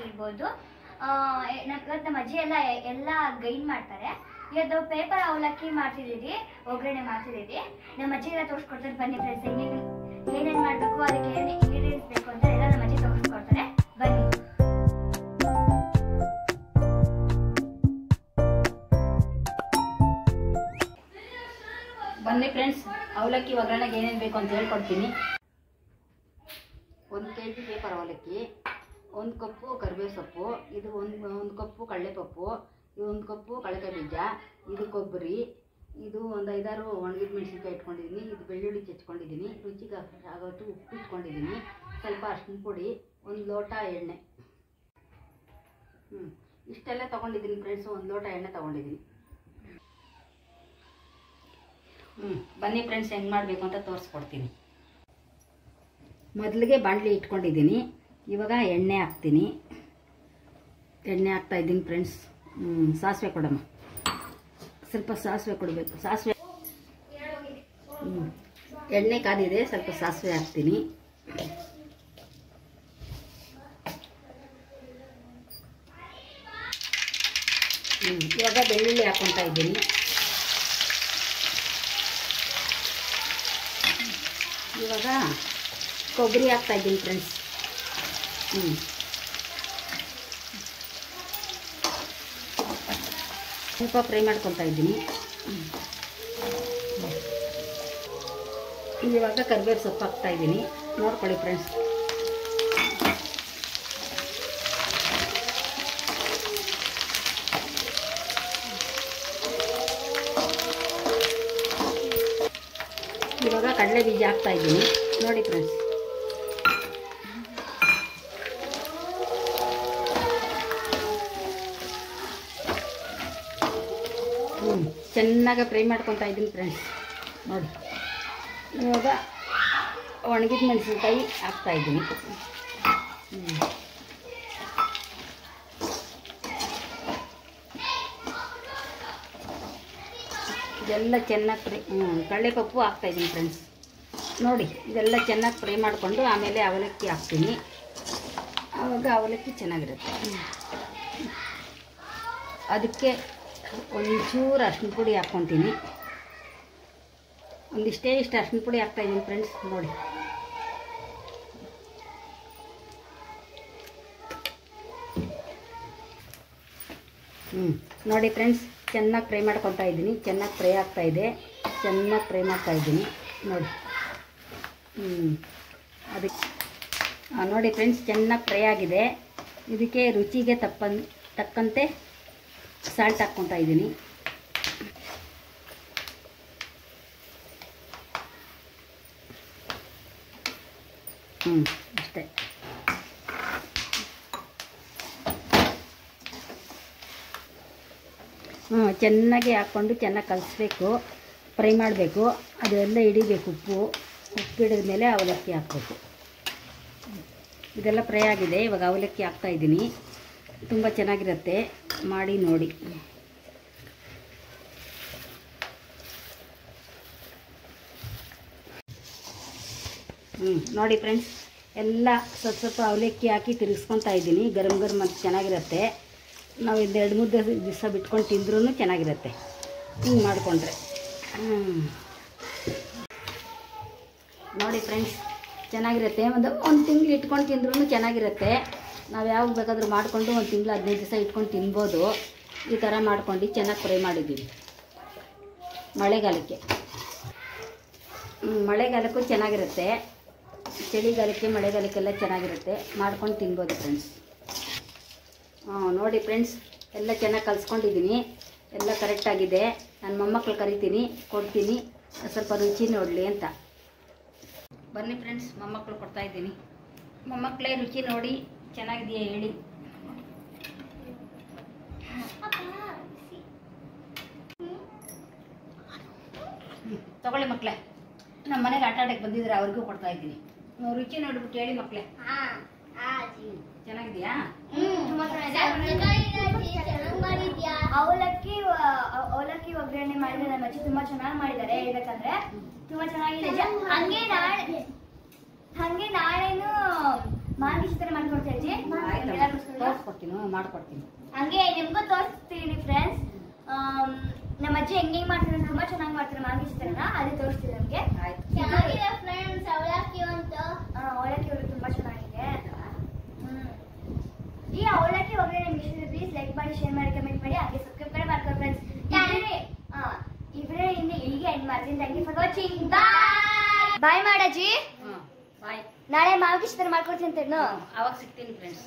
ಆಗಿರ್ಬೋದು. ಇವತ್ತು ನಮ್ಮ ಅಜ್ಜಿ ಎಲ್ಲ ಎಲ್ಲ ಗೈನ್ ಮಾಡ್ತಾರೆ. ಇವತ್ತು ಪೇಪರ್ ಅವಲಕ್ಕಿ ಮಾಡ್ತಿದ್ದೀರಿ ಒಗ್ಗರಣೆ ಮಾಡ್ತಿದ್ದೀವಿ ನಮ್ಮ ಅಜ್ಜಿ ಎಲ್ಲ ತೋರಿಸ್ಕೊಡ್ತಾರೆ ಬನ್ನಿ ಫ್ರೆಂಡ್ಸ್ ಹೆಂಗೆ ಏನೇನು ಮಾಡಬೇಕು ಅದಕ್ಕೆ ಏನೇನು ಇಂಗ್ರೀಡಿಯೆಂಟ್ಸ್ ಬೇಕು ಅಂತ ಎಲ್ಲ ನಮ್ಮ ಅಜ್ಜಿ ತೋರಿಸ್ಕೊಡ್ತಾರೆ. ಬನ್ನಿ. ಬನ್ನಿ ಫ್ರೆಂಡ್ಸ್ ಅವಲಕ್ಕಿ ಒಗ್ಗರಣೆಗೆ ಏನೇನು ಬೇಕು ಅಂತ ಹೇಳ್ಕೊಡ್ತೀನಿ. ಒಂದು ಕೆ ಜಿ ಪೇಪರ್ ಅವಲಕ್ಕಿ. ಒಂದು ಕಪ್ಪು ಕರಿಬೇವು ಸೊಪ್ಪು ಇದು ಒಂದು ಒಂದು ಕಪ್ಪು ಕಡಲೆಪಪ್ಪು ಇದು ಒಂದು ಕಪ್ಪು ಕಳಕ ಬೀಜ, ಇದು ಕೊಬ್ಬರಿ, ಇದು ಒಂದು ಐದಾರು ಒಣಗಿದ ಮೆಣಸಿನ್ಕಾಯಿ ಇಟ್ಕೊಂಡಿದ್ದೀನಿ ಇದು ಬೆಳ್ಳುಳ್ಳಿ ಚೆಚ್ಕೊಂಡಿದ್ದೀನಿ ರುಚಿಗೆ ಆಗೋಷ್ಟು ಉಪ್ಪು ಇಟ್ಕೊಂಡಿದ್ದೀನಿ ಸ್ವಲ್ಪ ಅರ್ಶಿನ ಪುಡಿ, ಒಂದು ಲೋಟ ಎಣ್ಣೆ. ಹ್ಞೂ ಇಷ್ಟೆಲ್ಲ ತೊಗೊಂಡಿದ್ದೀನಿ ಫ್ರೆಂಡ್ಸು ಒಂದು ಲೋಟ ಎಣ್ಣೆ ತೊಗೊಂಡಿದ್ದೀನಿ ಹ್ಞೂ ಬನ್ನಿ ಫ್ರೆಂಡ್ಸ್ ಹೆಂಗೆ ಮಾಡಬೇಕು ಅಂತ ತೋರಿಸ್ಕೊಡ್ತೀನಿ. ಮೊದಲಿಗೆ ಬಾಣಲಿ ಇಟ್ಕೊಂಡಿದ್ದೀನಿ ಇವಾಗ ಎಣ್ಣೆ ಹಾಕ್ತೀನಿ. ಎಣ್ಣೆ ಹಾಕ್ತಾ ಇದ್ದೀನಿ ಫ್ರೆಂಡ್ಸ್ ಸಾಸಿವೆ ಕೊಡಮ್ಮ. ಸ್ವಲ್ಪ ಸಾಸಿವೆ ಕೊಡಬೇಕು. ಸಾಸಿವೆ ಎಣ್ಣೆ ಕಾದಿದೆ, ಸ್ವಲ್ಪ ಸಾಸಿವೆ ಹಾಕ್ತೀನಿ. ಇವಾಗ ಬೆಳ್ಳುಳ್ಳಿ ಹಾಕ್ಕೊತಾ ಇದ್ದೀನಿ. ಇವಾಗ ಕೊಬ್ಬರಿ ಹಾಕ್ತಾ ಇದ್ದೀನಿ ಫ್ರೆಂಡ್ಸ್ ಹ್ಞೂ ಸ್ವಲ್ಪ ಫ್ರೈ ಮಾಡ್ಕೊತಾ ಇದ್ದೀನಿ. ಇವಾಗ ಕರಿಬೇವು ಸೊಪ್ಪು ಹಾಕ್ತಾ ಇದ್ದೀನಿ. ನೋಡ್ಕೊಳ್ಳಿ ಫ್ರೆಂಡ್ಸ್ ಇವಾಗ ಕಡಲೆ ಬೀಜ ಹಾಕ್ತಾ ಇದ್ದೀನಿ. ನೋಡಿ ಫ್ರೆಂಡ್ಸ್ ಚೆನ್ನಾಗಿ ಫ್ರೈ ಮಾಡ್ಕೊತಾ ಇದ್ದೀನಿ ಫ್ರೆಂಡ್ಸ್ ನೋಡಿ. ಇವಾಗ ಒಣಗಿದ ಮೆಣಸಿನ್ಕಾಯಿ ಹಾಕ್ತಾ ಇದ್ದೀನಿ ಇದೆಲ್ಲ ಚೆನ್ನಾಗಿ ಫ್ರೈ ಹ್ಞೂ ಕಡಲೆಪಪ್ಪು ಹಾಕ್ತಾ ಇದ್ದೀನಿ ಫ್ರೆಂಡ್ಸ್ ನೋಡಿ, ಇದೆಲ್ಲ ಚೆನ್ನಾಗಿ ಫ್ರೈ ಮಾಡಿಕೊಂಡು ಆಮೇಲೆ ಅವಲಕ್ಕಿ ಹಾಕ್ತೀನಿ. ಆವಾಗ ಅವಲಕ್ಕಿ ಚೆನ್ನಾಗಿರುತ್ತೆ. ಅದಕ್ಕೆ ಒಂಚೂರು ಅರ್ಶಿನ ಪುಡಿ ಹಾಕ್ಕೊತೀನಿ. ಒಂದಿಷ್ಟೇ ಇಷ್ಟು ಅರ್ಶಿನ ಪುಡಿ ಹಾಕ್ತಾ ಇದ್ದೀನಿ ಫ್ರೆಂಡ್ಸ್ ನೋಡಿ. ಹ್ಞೂ ನೋಡಿ ಫ್ರೆಂಡ್ಸ್ ಚೆನ್ನಾಗಿ ಫ್ರೈ ಮಾಡ್ಕೊತಾ ಇದ್ದೀನಿ. ಚೆನ್ನಾಗಿ ಫ್ರೈ ಇದೆ. ಚೆನ್ನಾಗಿ ಫ್ರೈ ಮಾಡ್ತಾ ಇದ್ದೀನಿ. ನೋಡಿ. ಹ್ಞೂ ಅದಕ್ಕೆ ನೋಡಿ ಫ್ರೆಂಡ್ಸ್ ಚೆನ್ನಾಗಿ ಫ್ರೈ ಆಗಿದೆ. ಇದಕ್ಕೆ ರುಚಿಗೆ ತಪ್ಪನ್ ತಕ್ಕಂತೆ ಸಾಲ್ಟ್ ಹಾಕ್ಕೊತಾ ಇದ್ದೀನಿ ಹ್ಞೂ ಅಷ್ಟೇ. ಹ್ಞೂ ಚೆನ್ನಾಗಿ ಹಾಕ್ಕೊಂಡು ಚೆನ್ನಾಗಿ ಕಲಿಸ್ಬೇಕು. ಫ್ರೈ ಮಾಡಬೇಕು. ಅದೆಲ್ಲ ಹಿಡಿಬೇಕು, ಉಪ್ಪು. ಉಪ್ಪು ಹಿಡಿದ ಮೇಲೆ ಅವಲಕ್ಕಿ ಹಾಕಬೇಕು. ಇದೆಲ್ಲ ಫ್ರೈ ಆಗಿದೆ. ಇವಾಗ ಅವಲಕ್ಕಿ ಹಾಕ್ತಾ ಇದ್ದೀನಿ ತುಂಬ ಚೆನ್ನಾಗಿರುತ್ತೆ. ಮಾಡಿ ನೋಡಿ. ಹ್ಞೂ ನೋಡಿ ಫ್ರೆಂಡ್ಸ್ ಎಲ್ಲ ಸ್ವಲ್ಪ ಸ್ವಲ್ಪ ಅವಲಕ್ಕಿ ಹಾಕಿ ತಿರುಗಿಸ್ಕೊತಾ ಇದ್ದೀನಿ. ಗರಂ ಗರಂ ಅಂತ ಚೆನ್ನಾಗಿರುತ್ತೆ. ನಾವು ಇದು ಎರಡು, ಮೂರು ದಿವಸ ಬಿಟ್ಕೊಂಡು ತಿಂದ್ರೂ ಚೆನ್ನಾಗಿರುತ್ತೆ. ಹಿಂಗೆ ಮಾಡಿಕೊಂಡ್ರೆ. ನೋಡಿ ಫ್ರೆಂಡ್ಸ್ ಚೆನ್ನಾಗಿರುತ್ತೆ. ಒಂದು ಒಂದು ತಿಂಗಳು ಇಟ್ಕೊಂಡು ತಿಂದ್ರೂ ಚೆನ್ನಾಗಿರುತ್ತೆ. ನಾವು ಯಾವಾಗ ಬೇಕಾದರೂ ಮಾಡಿಕೊಂಡು ಒಂದು ತಿಂಗಳು ಹದಿನೈದು ದಿವಸ ಇಟ್ಕೊಂಡು ತಿನ್ಬೋದು. ಈ ಥರ ಮಾಡ್ಕೊಂಡು ಚೆನ್ನಾಗಿ ಫ್ರೈ ಮಾಡಿದ್ದೀವಿ. ಮಳೆಗಾಲಕ್ಕೆ. ಮಳೆಗಾಲಕ್ಕೂ ಚೆನ್ನಾಗಿರುತ್ತೆ. ಚಳಿಗಾಲಕ್ಕೆ, ಮಳೆಗಾಲಕ್ಕೆಲ್ಲ ಚೆನ್ನಾಗಿರುತ್ತೆ. ಮಾಡ್ಕೊಂಡು ತಿನ್ಬೋದು ಫ್ರೆಂಡ್ಸ್ ಹಾಂ, ನೋಡಿ ಫ್ರೆಂಡ್ಸ್ ಎಲ್ಲ ಚೆನ್ನಾಗಿ ಕಲಿಸ್ಕೊಂಡಿದ್ದೀನಿ ಎಲ್ಲ ಕರೆಕ್ಟಾಗಿದೆ ನನ್ನ ಮೊಮ್ಮಕ್ಳು ಕರಿತೀನಿ, ಕೊಡ್ತೀನಿ. ಸ್ವಲ್ಪ ರುಚಿ ನೋಡಲಿ ಅಂತ. ಬನ್ನಿ ಫ್ರೆಂಡ್ಸ್ ಮೊಮ್ಮಕ್ಕಳು ಕೊಡ್ತಾ ಇದ್ದೀನಿ. ಮೊಮ್ಮಕ್ಕಳೇ ರುಚಿ ನೋಡಿ. ಚೆನ್ನಾಗಿದೆಯಾ ಹೇಳಿ. ತಗೊಳ್ಳಿ ಮಕ್ಳೆ ನಮ್ಮ ಮನೆಗೆ ಆಟ ಆಡಕ್ಕೆ ಬಂದಿದ್ರೆ ಅವ್ರಿಗೂ ಕೊಡ್ತಾ ಇದ್ದೀನಿ. ರುಚಿ ನೋಡ್ಬಿಟ್ಟು ಹೇಳಿ ಚೆನ್ನಾಗಿದೆಯಾ? ಅವಲಕ್ಕಿ ಅವಲಕ್ಕಿ ಒಗ್ಗರಣೆ ಮಾಡಿದ್ರೆ ನಮ್ಮ ಅಜ್ಜಿ ತುಂಬಾ ಚೆನ್ನಾಗಿ ಮಾಡಿದ್ದಾರೆ ಹೇಳ್ಬೇಕಂದ್ರೆ. ತುಂಬಾ ಚೆನ್ನಾಗಿದೆ. ಹಂಗೆ ನಾಳೆ, ಹಂಗೆ ನಾಳೆನು ಮಾರ್ಗಿಸ್ ತರ ಮಾಡ್ಕೊಡ್ತಾ ಅಜ್ಜಿ ಎಲ್ಲರಿಗೋಸ್ಕರ. ತೋರಿಸ್ಕೊಡ್ತೀನಿ ಮಾಡ್ಕೊಡ್ತೀನಿ. ಹಂಗೆ ನಿಮ್ಗೂ ತೋರಿಸ್ತೀನಿ ಫ್ರೆಂಡ್ಸ್ ನಮ್ಮ ಅಜ್ಜಿ ಹೆಂಗ್ ಹೆಂಗೆ ಮಾಡ್ತಾರೆ ಅಂತ ತುಂಬಾ ಚೆನ್ನಾಗಿ ಮಾಡ್ತಾರೆ ಮಾರ್ಗಿಸ್ ತರನ ಅದೇ ತೋರಿಸ್ತೀನಿ ನಮ್ಗೆ. ಆಯ್ತು. ಚೆನ್ನಾಗಿದೆ ಫ್ರೆಂಡ್ಸ್ ಅವಲಕ್ಕಿ ಅಂತೂ. ಆ, ಅವಲಕ್ಕಿ ಅವರು ತುಂಬಾ ಚೆನ್ನಾಗಿದೆ. ಹ್ಮ್. ಈ ಅವಲಕ್ಕಿ ಒಗ್ಗರಣೆ ನಿಮ್ಗೆ ಇಷ್ಟ ಪ್ಲೀಸ್ ಲೈಕ್ ಮಾಡಿ ಶೇರ್ ಮಾಡಿ ಕಮೆಂಟ್ ಮಾಡಿ ಹಾಗೆ ಸಬ್ಸ್ಕ್ರೈಬ್ ಕೂಡ ಮಾಡ್ಕೊಂಡು ಫ್ರೆಂಡ್ಸ್ ಇವ್ರೆ ಇವ್ರೆ ಇನ್ನು ಇಲ್ಲಿಗೆ ಎಂಡ್ ಮಾಡ್ತೀನಿ. Thank you for watching bye bye ಮಾಡಜ್ಜಿ bye ನಾಳೆ ಮಾವಿಗೆ ಮಾಡ್ಕೊಡ್ತೀನಿ ಅವಾಗ ಸಿಗ್ತೀನಿ ಫ್ರೆಂಡ್ಸ್